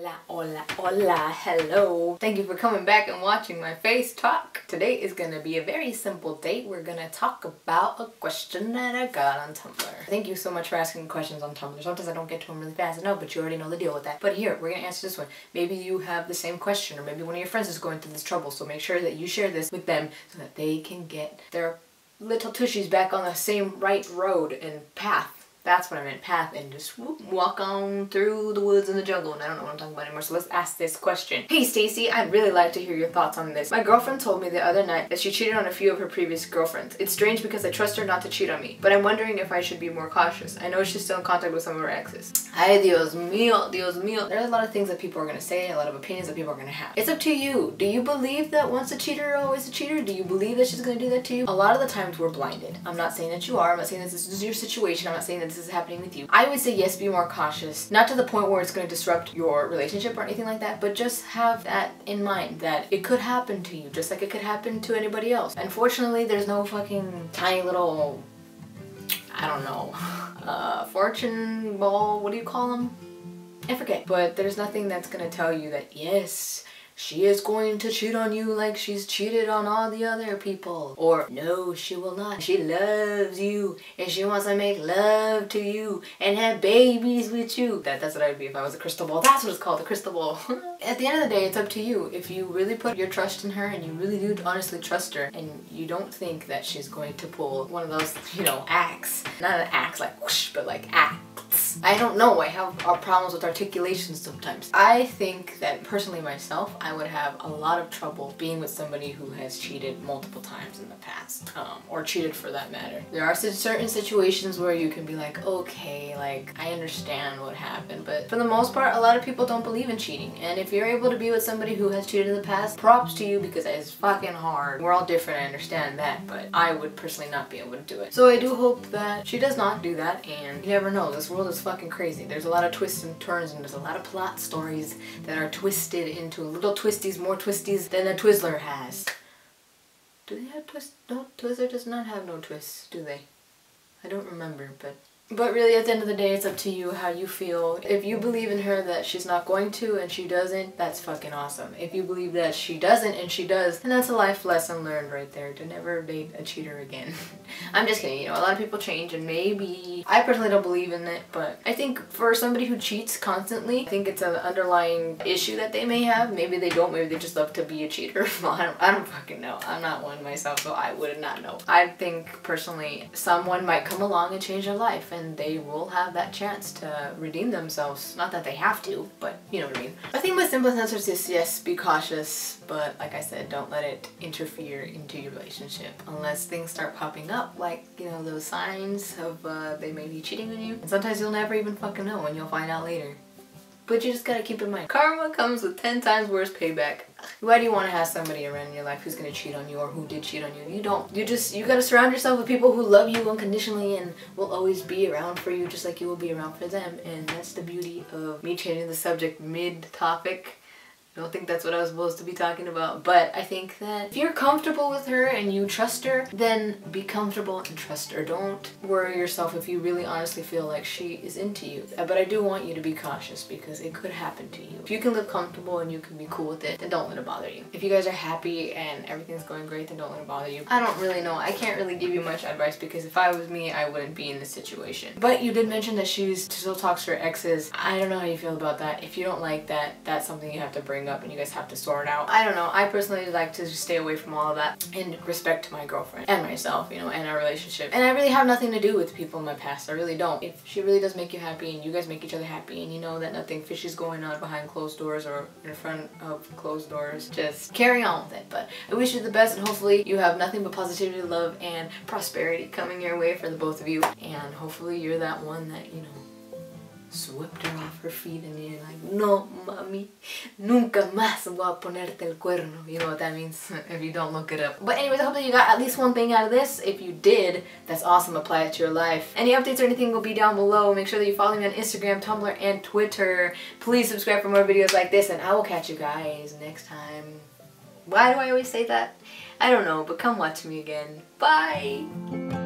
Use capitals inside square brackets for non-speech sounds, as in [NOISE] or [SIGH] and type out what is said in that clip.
Hola, hola, hola, hello. Thank you for coming back and watching my face talk. Today is gonna be a very simple date. We're gonna talk about a question that I got on Tumblr. Thank you so much for asking questions on Tumblr. Sometimes I don't get to them really fast, know, but you already know the deal with that. But here, we're gonna answer this one. Maybe you have the same question, or maybe one of your friends is going through this trouble, so make sure that you share this with them so that they can get their little tushies back on the same right road and path that's what I meant, path, and just whoop, walk on through the woods and the jungle, and I don't know what I'm talking about anymore, so let's ask this question. Hey Stacy, I'd really like to hear your thoughts on this. My girlfriend told me the other night that she cheated on a few of her previous girlfriends. It's strange because I trust her not to cheat on me, but I'm wondering if I should be more cautious. I know she's still in contact with some of her exes. Ay, Dios mío, Dios mío. There's a lot of things that people are gonna say, a lot of opinions that people are gonna have. It's up to you. Do you believe that once a cheater, always a cheater? Do you believe that she's gonna do that to you? A lot of the times we're blinded. I'm not saying that you are, I'm not saying this is your situation, I'm not saying that this is happening with you. I would say yes, be more cautious. Not to the point where it's going to disrupt your relationship or anything like that, but just have that in mind that it could happen to you just like it could happen to anybody else. Unfortunately, there's no fucking tiny little, I don't know, [LAUGHS] uh, fortune ball, what do you call them? I forget. But there's nothing that's going to tell you that yes, she is going to cheat on you like she's cheated on all the other people. Or no, she will not. She loves you and she wants to make love to you and have babies with you. That, that's what I would be if I was a crystal ball. That's what it's called, a crystal ball. [LAUGHS] At the end of the day, it's up to you. If you really put your trust in her and you really do honestly trust her and you don't think that she's going to pull one of those, you know, acts. Not an axe like whoosh, but like act I don't know, I have problems with articulation sometimes. I think that personally myself, I would have a lot of trouble being with somebody who has cheated multiple times in the past, um, or cheated for that matter. There are certain situations where you can be like, okay, like, I understand what happened, but for the most part, a lot of people don't believe in cheating, and if you're able to be with somebody who has cheated in the past, props to you because it's fucking hard. We're all different, I understand that, but I would personally not be able to do it. So I do hope that she does not do that, and you never know, this world is fucking crazy. There's a lot of twists and turns and there's a lot of plot stories that are twisted into little twisties, more twisties than a Twizzler has. Do they have twists? No, Twizzler does not have no twists, do they? I don't remember, but but really, at the end of the day, it's up to you how you feel. If you believe in her that she's not going to and she doesn't, that's fucking awesome. If you believe that she doesn't and she does, then that's a life lesson learned right there to never date a cheater again. [LAUGHS] I'm just kidding, you know, a lot of people change and maybe, I personally don't believe in it, but I think for somebody who cheats constantly, I think it's an underlying issue that they may have. Maybe they don't, maybe they just love to be a cheater. [LAUGHS] well, I don't, I don't fucking know. I'm not one myself, so I would not know. I think personally, someone might come along and change their life they will have that chance to redeem themselves. Not that they have to, but you know what I mean. I think my simplest answer is yes, be cautious, but like I said, don't let it interfere into your relationship unless things start popping up, like, you know, those signs of uh, they may be cheating on you. And sometimes you'll never even fucking know and you'll find out later. But you just gotta keep in mind, karma comes with 10 times worse payback. Why do you want to have somebody around in your life who's gonna cheat on you or who did cheat on you? You don't. You just, you gotta surround yourself with people who love you unconditionally and will always be around for you just like you will be around for them. And that's the beauty of me changing the subject mid-topic I don't think that's what I was supposed to be talking about, but I think that if you're comfortable with her and you trust her, then be comfortable and trust her. Don't worry yourself if you really honestly feel like she is into you. But I do want you to be cautious because it could happen to you. If you can live comfortable and you can be cool with it, then don't let it bother you. If you guys are happy and everything's going great, then don't let it bother you. I don't really know. I can't really give you much advice because if I was me, I wouldn't be in this situation. But you did mention that she still talks to her exes. I don't know how you feel about that. If you don't like that, that's something you have to bring bring up and you guys have to sort it out. I don't know. I personally like to stay away from all of that in respect to my girlfriend and myself, you know, and our relationship. And I really have nothing to do with people in my past. I really don't. If she really does make you happy and you guys make each other happy and you know that nothing fishy is going on behind closed doors or in front of closed doors, just carry on with it. But I wish you the best and hopefully you have nothing but positivity, love, and prosperity coming your way for the both of you. And hopefully you're that one that, you know, swept her off her feet and you're like, no, mami, nunca más voy a ponerte el cuerno. You know what that means [LAUGHS] if you don't look it up. But anyways, I hope that you got at least one thing out of this. If you did, that's awesome. Apply it to your life. Any updates or anything will be down below. Make sure that you follow me on Instagram, Tumblr, and Twitter. Please subscribe for more videos like this and I will catch you guys next time. Why do I always say that? I don't know, but come watch me again. Bye!